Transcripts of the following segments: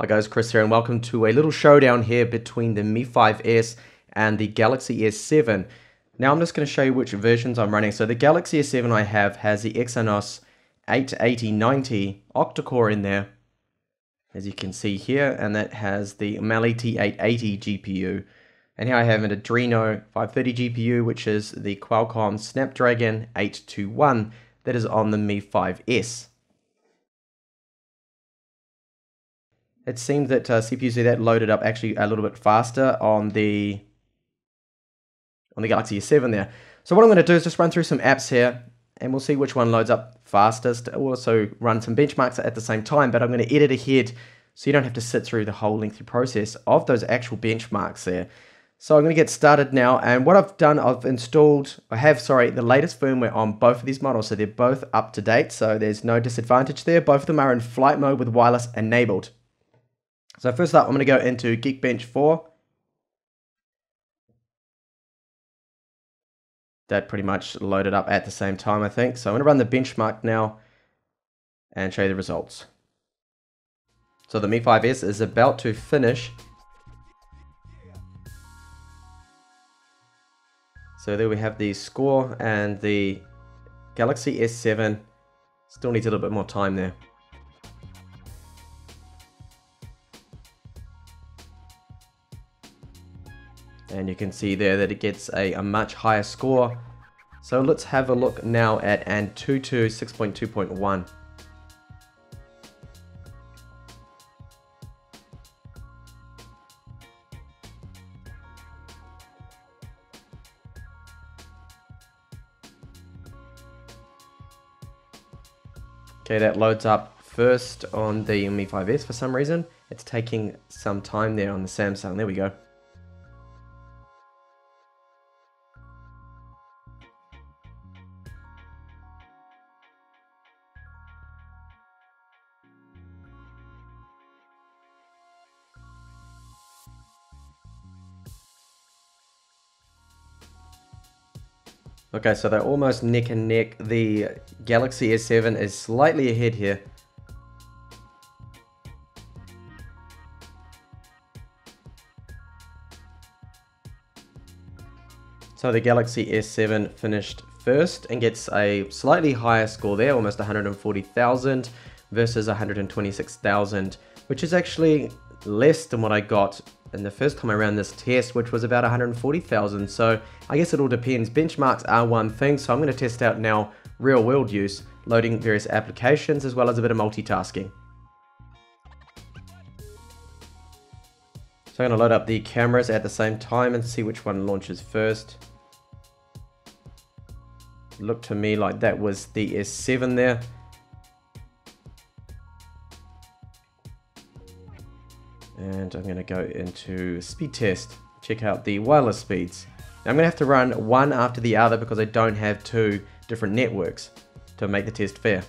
Hi guys, Chris here and welcome to a little showdown here between the Mi 5S and the Galaxy S7. Now I'm just going to show you which versions I'm running. So the Galaxy S7 I have has the Exynos 8890 octa-core in there, as you can see here, and that has the Mali T880 GPU. And here I have an Adreno 530 GPU, which is the Qualcomm Snapdragon 821 that is on the Mi 5S. It seems that uh, CPU that loaded up actually a little bit faster on the on the Galaxy S7 there. So what I'm going to do is just run through some apps here and we'll see which one loads up fastest. I'll also run some benchmarks at the same time, but I'm going to edit ahead so you don't have to sit through the whole lengthy process of those actual benchmarks there. So I'm going to get started now and what I've done, I've installed, I have, sorry, the latest firmware on both of these models. So they're both up to date, so there's no disadvantage there. Both of them are in flight mode with wireless enabled. So first up, I'm going to go into Geekbench 4. That pretty much loaded up at the same time, I think. So I'm going to run the benchmark now and show you the results. So the Mi 5S is about to finish. So there we have the score and the Galaxy S7 still needs a little bit more time there. And you can see there that it gets a, a much higher score. So let's have a look now at Antutu 6.2.1. Okay, that loads up first on the Mi 5S for some reason. It's taking some time there on the Samsung. There we go. Okay, so they're almost neck and neck. The Galaxy S7 is slightly ahead here. So the Galaxy S7 finished first and gets a slightly higher score there, almost 140,000 versus 126,000, which is actually less than what I got in the first time around this test, which was about 140,000. So I guess it all depends. Benchmarks are one thing, so I'm going to test out now real world use, loading various applications as well as a bit of multitasking. So I'm going to load up the cameras at the same time and see which one launches first. Looked to me like that was the S7 there. And I'm going to go into speed test, check out the wireless speeds. Now I'm going to have to run one after the other because I don't have two different networks to make the test fair.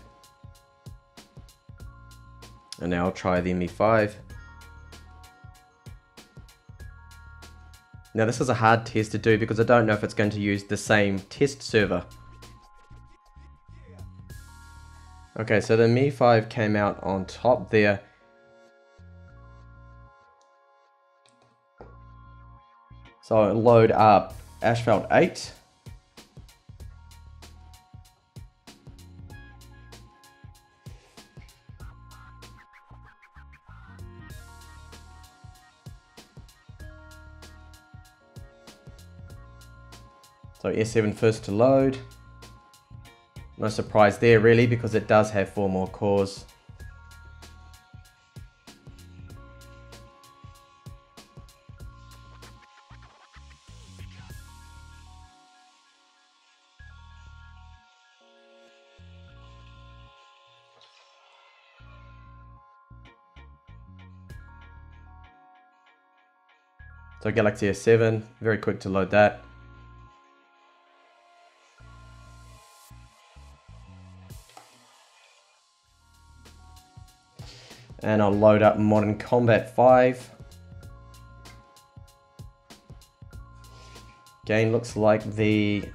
And now I'll try the Mi 5. Now this is a hard test to do because I don't know if it's going to use the same test server. Okay, so the Mi 5 came out on top there So load up Asphalt 8. So S7 first to load. No surprise there really because it does have four more cores. So Galaxy S7, very quick to load that. And I'll load up Modern Combat 5. Game looks like the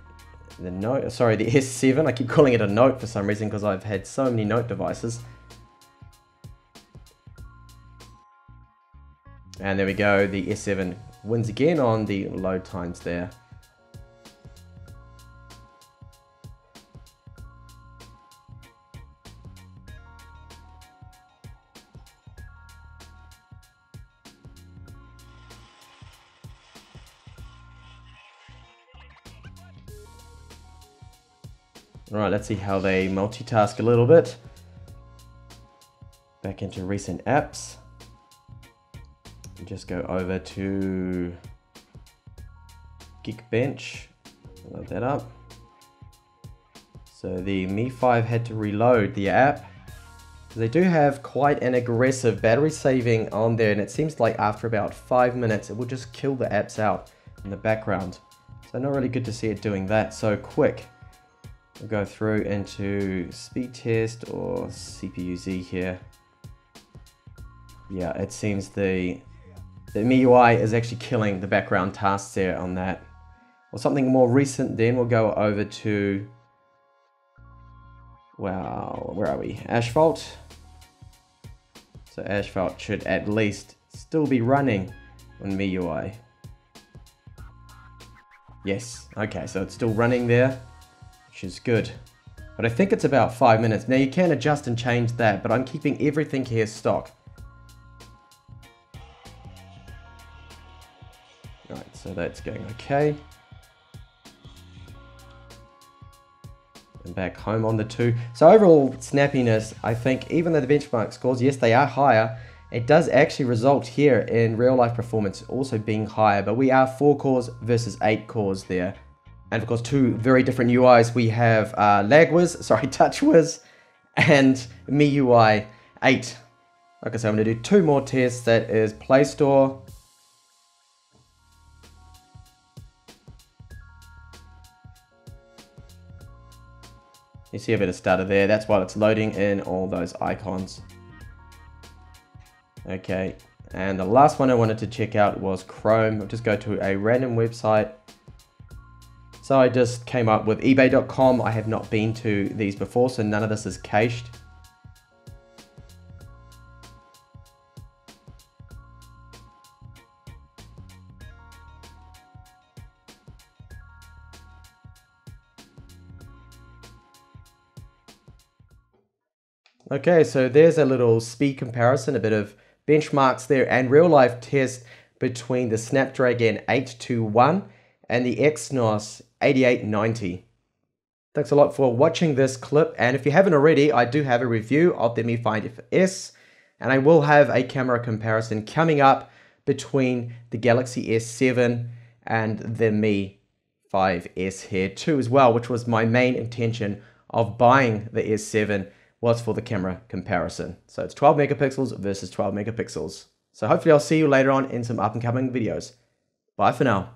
the note sorry the S7 I keep calling it a note for some reason because I've had so many note devices And there we go, the S7 wins again on the load times there. Right, let's see how they multitask a little bit. Back into recent apps. Just go over to Geekbench, load that up. So the Mi 5 had to reload the app. They do have quite an aggressive battery saving on there and it seems like after about five minutes it will just kill the apps out in the background. So not really good to see it doing that so quick. We'll go through into speed test or CPU Z here. Yeah, it seems the, the MIUI is actually killing the background tasks there on that. Or something more recent then we'll go over to, wow, where are we? Asphalt. So Asphalt should at least still be running on MIUI. Yes, okay, so it's still running there which is good. But I think it's about five minutes. Now you can adjust and change that, but I'm keeping everything here stock. Right, so that's going okay. And back home on the two. So overall snappiness, I think even though the benchmark scores, yes, they are higher, it does actually result here in real life performance also being higher, but we are four cores versus eight cores there. And of course, two very different UIs. We have uh, LagWiz, sorry, TouchWiz, and MIUI 8. Like I I'm going to do two more tests. That is Play Store. You see a bit of stutter there. That's while it's loading in all those icons. Okay, and the last one I wanted to check out was Chrome. I'll just go to a random website so I just came up with ebay.com. I have not been to these before, so none of this is cached. Okay, so there's a little speed comparison, a bit of benchmarks there and real life test between the Snapdragon 821 and the Exynos 8890. Thanks a lot for watching this clip. And if you haven't already, I do have a review of the Mi Find S. And I will have a camera comparison coming up between the Galaxy S7 and the Mi 5S here too as well, which was my main intention of buying the S7 was for the camera comparison. So it's 12 megapixels versus 12 megapixels. So hopefully I'll see you later on in some up and coming videos. Bye for now.